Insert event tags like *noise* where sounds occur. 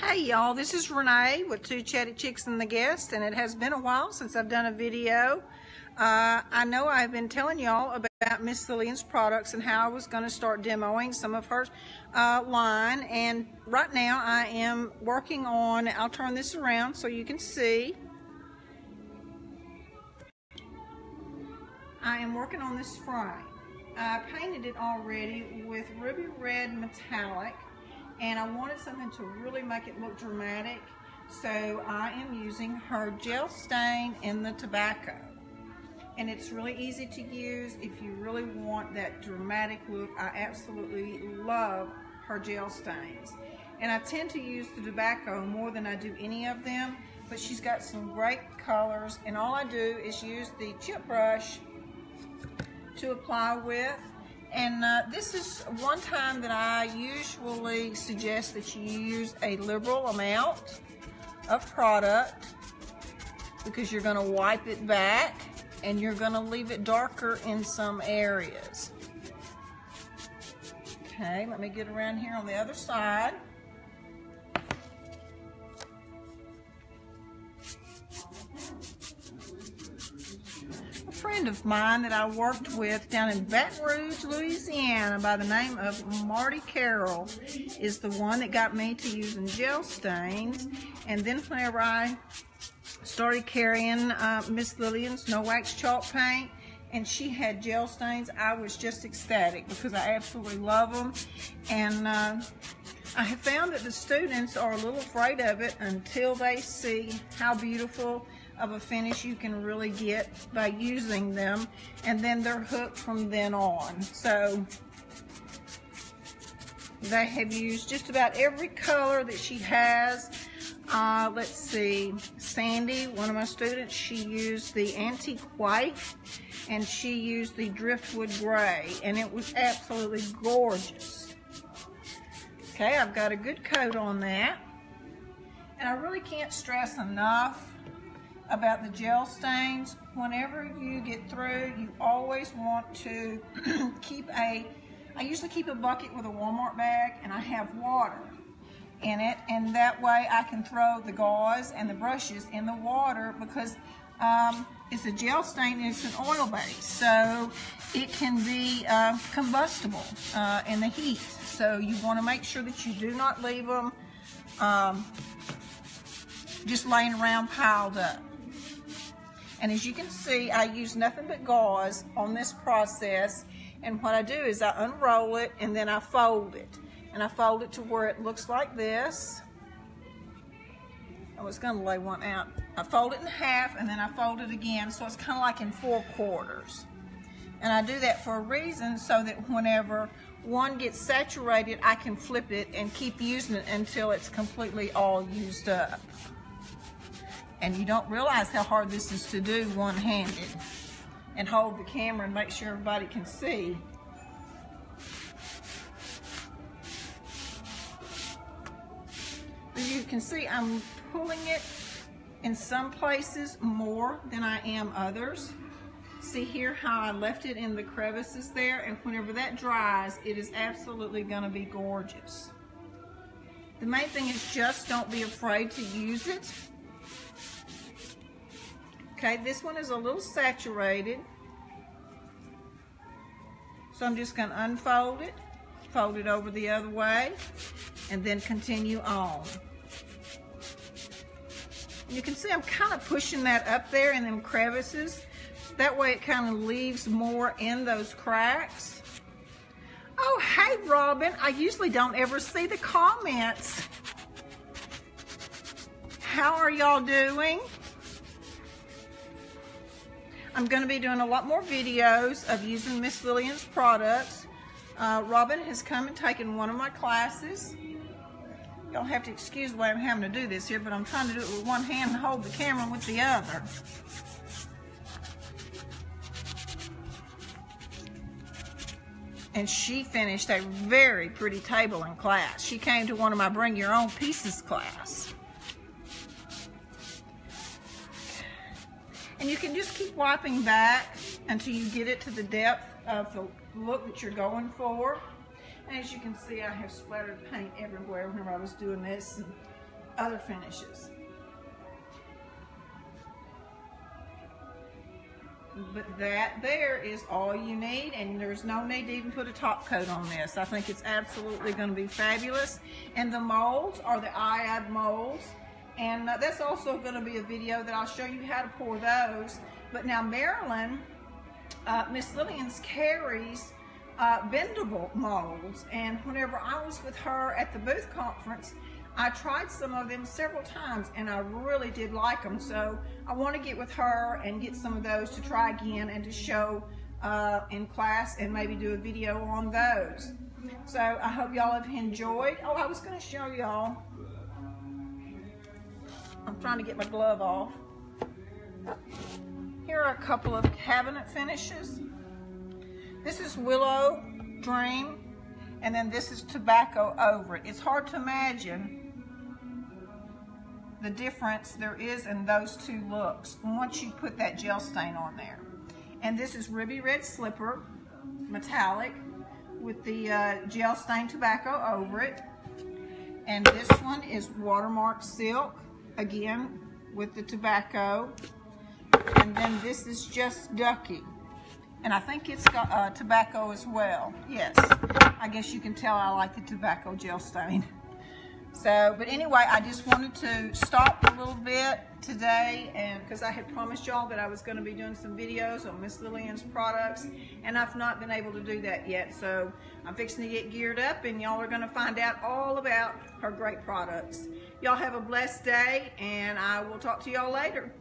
Hey y'all, this is Renee with Two Chatty Chicks and the Guest, and it has been a while since I've done a video. Uh, I know I've been telling y'all about Miss Lillian's products and how I was going to start demoing some of her uh, line, and right now I am working on, I'll turn this around so you can see. I am working on this frame. I painted it already with ruby red metallic and I wanted something to really make it look dramatic. So I am using her gel stain in the tobacco. And it's really easy to use if you really want that dramatic look. I absolutely love her gel stains. And I tend to use the tobacco more than I do any of them, but she's got some great colors. And all I do is use the chip brush to apply with and uh, this is one time that I usually suggest that you use a liberal amount of product because you're going to wipe it back and you're going to leave it darker in some areas. Okay, let me get around here on the other side. Friend of mine that I worked with down in Baton Rouge, Louisiana by the name of Marty Carroll is the one that got me to using gel stains. And then whenever I started carrying uh, Miss Lillian's No Wax Chalk Paint, and she had gel stains, I was just ecstatic because I absolutely love them. And uh, I have found that the students are a little afraid of it until they see how beautiful of a finish you can really get by using them and then they're hooked from then on. So they have used just about every color that she has. Uh, let's see, Sandy, one of my students, she used the antique white and she used the driftwood gray and it was absolutely gorgeous. Okay, I've got a good coat on that. And I really can't stress enough about the gel stains. Whenever you get through, you always want to *clears throat* keep a, I usually keep a bucket with a Walmart bag and I have water in it and that way I can throw the gauze and the brushes in the water because um, it's a gel stain and it's an oil base so it can be uh, combustible uh, in the heat so you want to make sure that you do not leave them um, just laying around piled up and as you can see, I use nothing but gauze on this process. And what I do is I unroll it and then I fold it. And I fold it to where it looks like this. Oh, I was gonna lay one out. I fold it in half and then I fold it again. So it's kind of like in four quarters. And I do that for a reason so that whenever one gets saturated, I can flip it and keep using it until it's completely all used up and you don't realize how hard this is to do one-handed and hold the camera and make sure everybody can see. You can see I'm pulling it in some places more than I am others. See here how I left it in the crevices there and whenever that dries it is absolutely going to be gorgeous. The main thing is just don't be afraid to use it Okay, this one is a little saturated. So I'm just going to unfold it, fold it over the other way, and then continue on. You can see I'm kind of pushing that up there in them crevices. That way it kind of leaves more in those cracks. Oh, hey, Robin. I usually don't ever see the comments. How are y'all doing? I'm going to be doing a lot more videos of using Miss Lillian's products. Uh, Robin has come and taken one of my classes. Y'all have to excuse the way I'm having to do this here, but I'm trying to do it with one hand and hold the camera with the other. And she finished a very pretty table in class. She came to one of my Bring Your Own Pieces class. And you can just keep wiping back until you get it to the depth of the look that you're going for. As you can see, I have splattered paint everywhere whenever I was doing this and other finishes. But that there is all you need, and there's no need to even put a top coat on this. I think it's absolutely going to be fabulous. And the molds are the IOD molds. And uh, that's also going to be a video that I'll show you how to pour those. But now Marilyn, uh, Miss Lillian's carries uh, bendable molds. And whenever I was with her at the booth conference, I tried some of them several times and I really did like them. So I want to get with her and get some of those to try again and to show uh, in class and maybe do a video on those. So I hope y'all have enjoyed. Oh, I was going to show y'all. I'm trying to get my glove off. Here are a couple of cabinet finishes. This is Willow Dream, and then this is Tobacco Over it. It's hard to imagine the difference there is in those two looks once you put that gel stain on there. And this is Ruby Red Slipper, metallic, with the uh, gel stain tobacco over it. And this one is Watermark Silk, again, with the tobacco. And then this is just Ducky. And I think it's got uh, tobacco as well. Yes, I guess you can tell I like the tobacco gel stain. So, but anyway, I just wanted to stop a little bit today and because I had promised y'all that I was going to be doing some videos on Miss Lillian's products and I've not been able to do that yet. So I'm fixing to get geared up and y'all are going to find out all about her great products. Y'all have a blessed day and I will talk to y'all later.